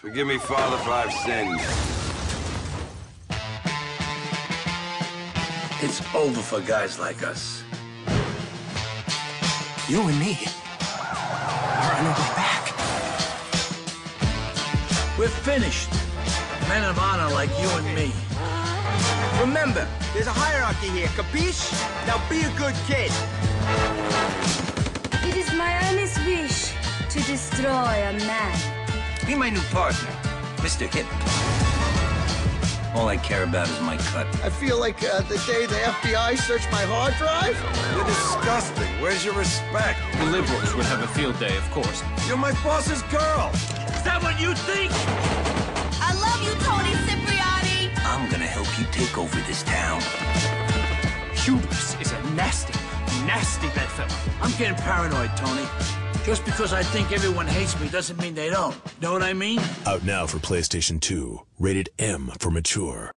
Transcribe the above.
Forgive me, Father, for I've sinned. It's over for guys like us. You and me are on our way back. We're finished. Men of honor like you and me. Remember, there's a hierarchy here, capiche? Now be a good kid. It is my earnest wish to destroy a man. Be my new partner, Mr. Hip. All I care about is my cut. I feel like uh, the day the FBI searched my hard drive. You're disgusting. Where's your respect? The liberals would have a field day, of course. You're my boss's girl. Is that what you think? I love you, Toni Cipriani. I'm gonna help you take over this town. Hubris is a nasty, nasty bedfellow. I'm getting paranoid, Toni. Just because I think everyone hates me doesn't mean they don't. Know what I mean? Out now for PlayStation 2. Rated M for mature.